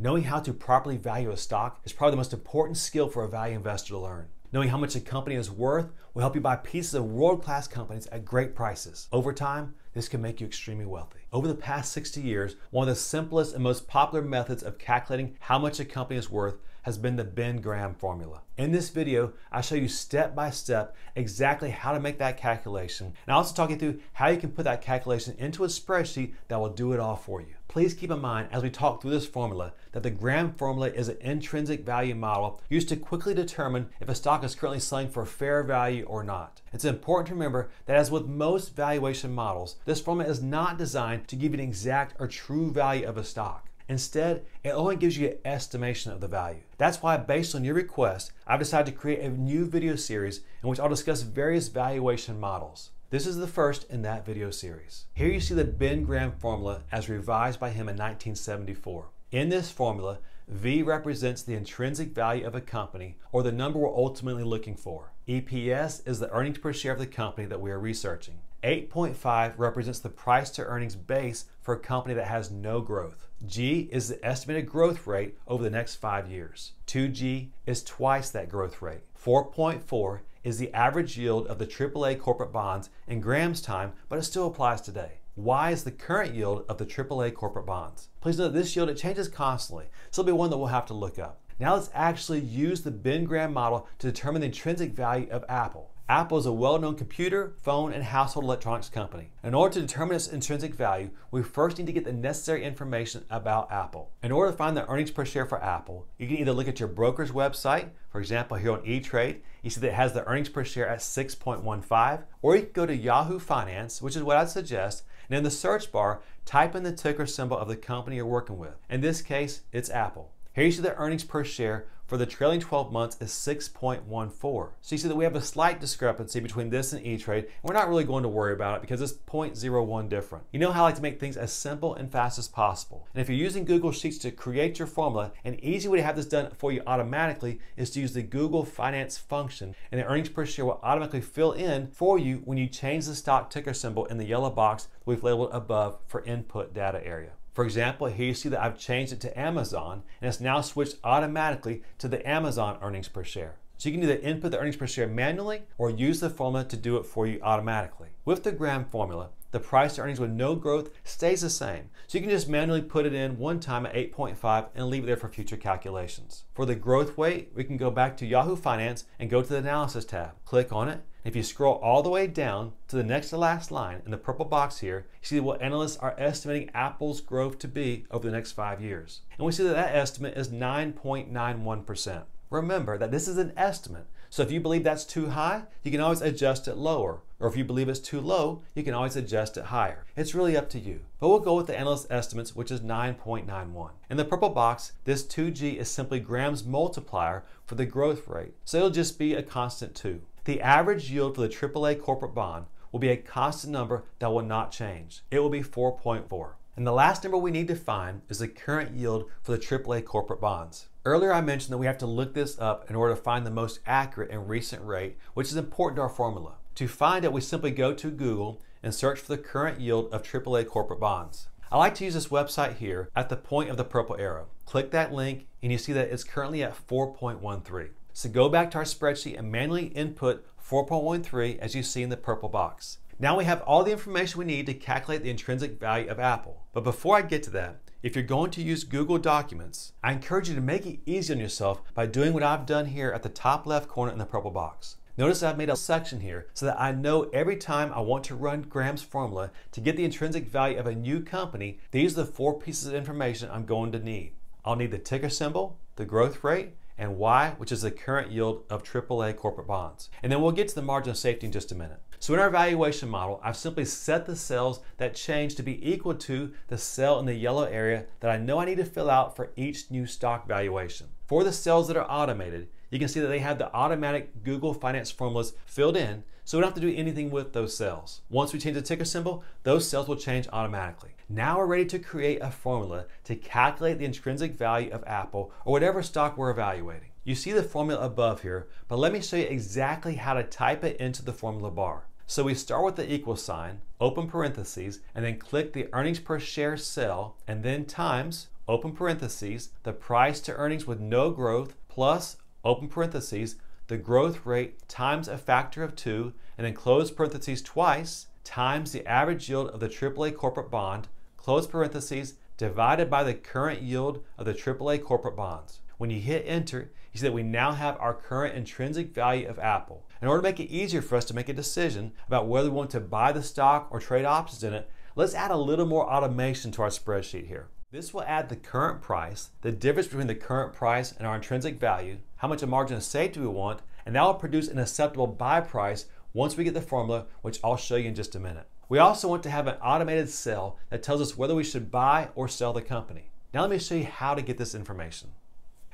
Knowing how to properly value a stock is probably the most important skill for a value investor to learn. Knowing how much a company is worth will help you buy pieces of world class companies at great prices. Over time, this can make you extremely wealthy. Over the past 60 years, one of the simplest and most popular methods of calculating how much a company is worth has been the Ben Graham formula. In this video, I show you step by step exactly how to make that calculation. And I also talk you through how you can put that calculation into a spreadsheet that will do it all for you. Please keep in mind as we talk through this formula that the Graham formula is an intrinsic value model used to quickly determine if a stock is currently selling for fair value or not. It's important to remember that as with most valuation models, this formula is not designed to give you an exact or true value of a stock. Instead, it only gives you an estimation of the value. That's why, based on your request, I've decided to create a new video series in which I'll discuss various valuation models. This is the first in that video series. Here you see the Ben Graham formula as revised by him in 1974. In this formula, V represents the intrinsic value of a company or the number we're ultimately looking for. EPS is the earnings per share of the company that we are researching. 8.5 represents the price to earnings base for a company that has no growth. G is the estimated growth rate over the next five years. 2G is twice that growth rate. 4.4 is the average yield of the AAA corporate bonds in Graham's time, but it still applies today. Y is the current yield of the AAA corporate bonds. Please note this yield, it changes constantly, so it'll be one that we'll have to look up. Now let's actually use the Ben Graham model to determine the intrinsic value of Apple. Apple is a well-known computer, phone, and household electronics company. In order to determine its intrinsic value, we first need to get the necessary information about Apple. In order to find the earnings per share for Apple, you can either look at your broker's website, for example here on E-Trade, you see that it has the earnings per share at 6.15, or you can go to Yahoo Finance, which is what I'd suggest, and in the search bar, type in the ticker symbol of the company you're working with. In this case, it's Apple. Here you see the earnings per share for the trailing 12 months is 6.14. So you see that we have a slight discrepancy between this and E-Trade. And we're not really going to worry about it because it's 0.01 different. You know how I like to make things as simple and fast as possible. And if you're using Google Sheets to create your formula, an easy way to have this done for you automatically is to use the Google Finance function. And the earnings per share will automatically fill in for you when you change the stock ticker symbol in the yellow box we've labeled above for input data area. For example, here you see that I've changed it to Amazon and it's now switched automatically to the Amazon earnings per share. So you can either input the earnings per share manually or use the formula to do it for you automatically. With the Graham formula, the price to earnings with no growth stays the same. So you can just manually put it in one time at 8.5 and leave it there for future calculations. For the growth weight, we can go back to Yahoo Finance and go to the Analysis tab. Click on it. If you scroll all the way down to the next to last line in the purple box here, you see what analysts are estimating Apple's growth to be over the next five years. And we see that that estimate is 9.91%. Remember that this is an estimate, so if you believe that's too high, you can always adjust it lower. Or if you believe it's too low, you can always adjust it higher. It's really up to you. But we'll go with the analyst estimates, which is 9.91. In the purple box, this 2G is simply Graham's multiplier for the growth rate. So it'll just be a constant 2. The average yield for the AAA corporate bond will be a constant number that will not change. It will be 4.4. And the last number we need to find is the current yield for the AAA corporate bonds. Earlier I mentioned that we have to look this up in order to find the most accurate and recent rate, which is important to our formula. To find it, we simply go to Google and search for the current yield of AAA corporate bonds. I like to use this website here at the point of the purple arrow. Click that link and you see that it's currently at 4.13. So go back to our spreadsheet and manually input 4.13 as you see in the purple box. Now we have all the information we need to calculate the intrinsic value of Apple. But before I get to that, if you're going to use Google Documents, I encourage you to make it easy on yourself by doing what I've done here at the top left corner in the purple box. Notice I've made a section here so that I know every time I want to run Graham's formula to get the intrinsic value of a new company, these are the four pieces of information I'm going to need. I'll need the ticker symbol, the growth rate, and Y, which is the current yield of AAA corporate bonds. And then we'll get to the margin of safety in just a minute. So in our valuation model, I've simply set the cells that change to be equal to the cell in the yellow area that I know I need to fill out for each new stock valuation. For the cells that are automated, you can see that they have the automatic Google Finance formulas filled in, so we don't have to do anything with those cells. Once we change the ticker symbol, those cells will change automatically. Now we're ready to create a formula to calculate the intrinsic value of Apple or whatever stock we're evaluating. You see the formula above here, but let me show you exactly how to type it into the formula bar. So we start with the equal sign, open parentheses, and then click the earnings per share cell, and then times, open parentheses, the price to earnings with no growth, plus, open parentheses, the growth rate times a factor of 2, and then close parentheses twice, times the average yield of the AAA corporate bond, close parentheses, divided by the current yield of the AAA corporate bonds. When you hit enter, you see that we now have our current intrinsic value of Apple. In order to make it easier for us to make a decision about whether we want to buy the stock or trade options in it, let's add a little more automation to our spreadsheet here. This will add the current price, the difference between the current price and our intrinsic value, how much a margin of safety we want, and that will produce an acceptable buy price once we get the formula, which I'll show you in just a minute. We also want to have an automated cell that tells us whether we should buy or sell the company. Now let me show you how to get this information.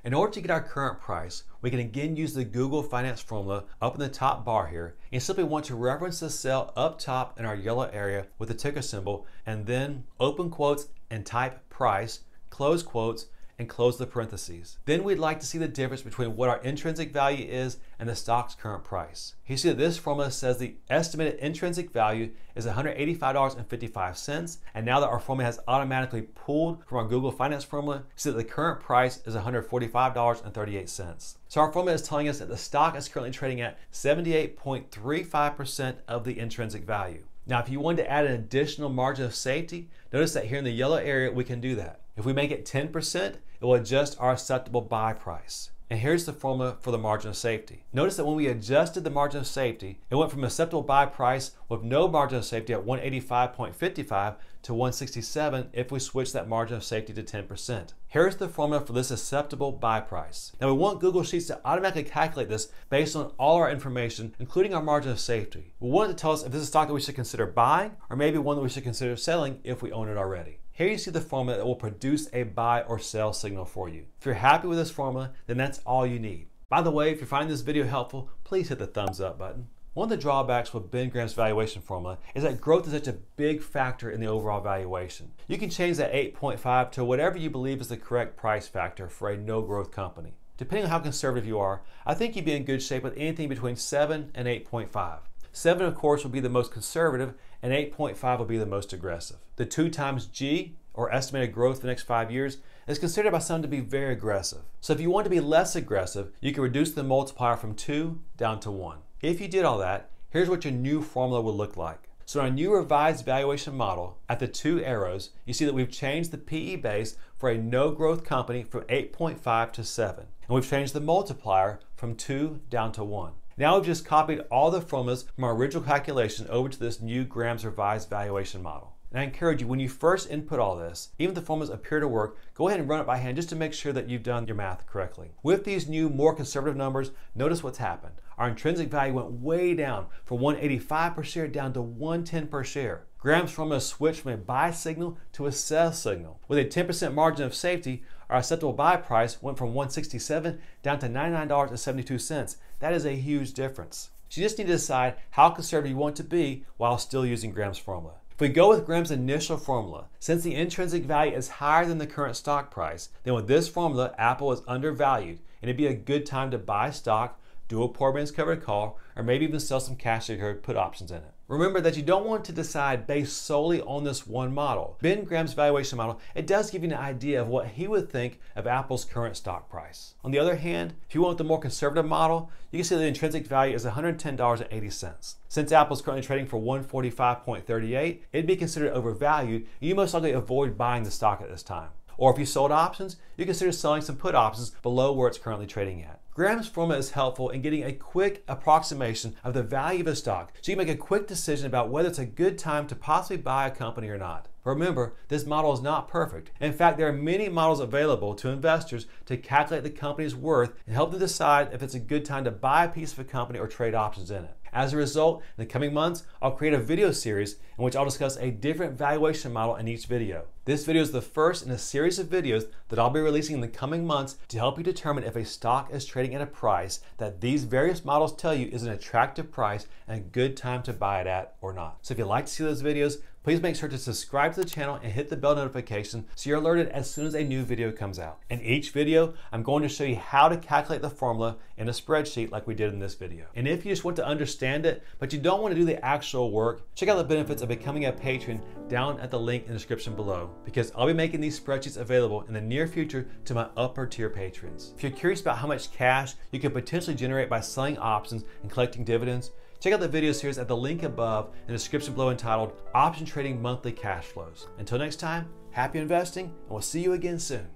In order to get our current price, we can again use the Google Finance formula up in the top bar here and simply want to reference the cell up top in our yellow area with the ticker symbol and then open quotes and type price, close quotes, and close the parentheses. Then we'd like to see the difference between what our intrinsic value is and the stock's current price. You see that this formula says the estimated intrinsic value is $185.55, and now that our formula has automatically pulled from our Google Finance formula, you see that the current price is $145.38. So our formula is telling us that the stock is currently trading at 78.35% of the intrinsic value. Now, if you wanted to add an additional margin of safety, notice that here in the yellow area, we can do that. If we make it 10%, it will adjust our acceptable buy price. And here's the formula for the margin of safety. Notice that when we adjusted the margin of safety, it went from acceptable buy price with no margin of safety at 185.55 to 167 if we switch that margin of safety to 10%. Here's the formula for this acceptable buy price. Now we want Google Sheets to automatically calculate this based on all our information, including our margin of safety. We want it to tell us if this is a stock that we should consider buying or maybe one that we should consider selling if we own it already. Here you see the formula that will produce a buy or sell signal for you. If you're happy with this formula, then that's all you need. By the way, if you find this video helpful, please hit the thumbs up button. One of the drawbacks with Ben Graham's valuation formula is that growth is such a big factor in the overall valuation. You can change that 8.5 to whatever you believe is the correct price factor for a no growth company. Depending on how conservative you are, I think you'd be in good shape with anything between 7 and 8.5. 7, of course, will be the most conservative, and 8.5 will be the most aggressive. The 2 times G, or estimated growth for the next five years, is considered by some to be very aggressive. So if you want to be less aggressive, you can reduce the multiplier from 2 down to 1. If you did all that, here's what your new formula would look like. So in our new revised valuation model, at the two arrows, you see that we've changed the PE base for a no growth company from 8.5 to 7. And we've changed the multiplier from 2 down to 1. Now we've just copied all the formulas from our original calculation over to this new Graham's revised valuation model. And I encourage you, when you first input all this, even if the formulas appear to work, go ahead and run it by hand just to make sure that you've done your math correctly. With these new, more conservative numbers, notice what's happened. Our intrinsic value went way down from 185 per share down to 110 per share. Graham's formula switched from a buy signal to a sell signal. With a 10% margin of safety, our acceptable buy price went from 167 down to $99.72. That is a huge difference. So you just need to decide how conservative you want to be while still using Graham's formula. If we go with Graham's initial formula, since the intrinsic value is higher than the current stock price, then with this formula, Apple is undervalued and it'd be a good time to buy stock, do a poor man's covered call, or maybe even sell some cash secured put options in it. Remember that you don't want to decide based solely on this one model. Ben Graham's valuation model, it does give you an idea of what he would think of Apple's current stock price. On the other hand, if you want the more conservative model, you can see the intrinsic value is $110.80. Since Apple's currently trading for 145.38, it'd be considered overvalued, you most likely avoid buying the stock at this time. Or if you sold options, you consider selling some put options below where it's currently trading at. Graham's formula is helpful in getting a quick approximation of the value of a stock so you make a quick decision about whether it's a good time to possibly buy a company or not. Remember, this model is not perfect. In fact, there are many models available to investors to calculate the company's worth and help them decide if it's a good time to buy a piece of a company or trade options in it. As a result, in the coming months, I'll create a video series in which I'll discuss a different valuation model in each video. This video is the first in a series of videos that I'll be releasing in the coming months to help you determine if a stock is trading at a price that these various models tell you is an attractive price and a good time to buy it at or not. So if you'd like to see those videos, Please make sure to subscribe to the channel and hit the bell notification so you're alerted as soon as a new video comes out. In each video, I'm going to show you how to calculate the formula in a spreadsheet like we did in this video. And if you just want to understand it, but you don't want to do the actual work, check out the benefits of becoming a patron down at the link in the description below because I'll be making these spreadsheets available in the near future to my upper tier patrons. If you're curious about how much cash you could potentially generate by selling options and collecting dividends, check out the video series at the link above in the description below entitled Option Trading Monthly Cash Flows. Until next time, happy investing, and we'll see you again soon.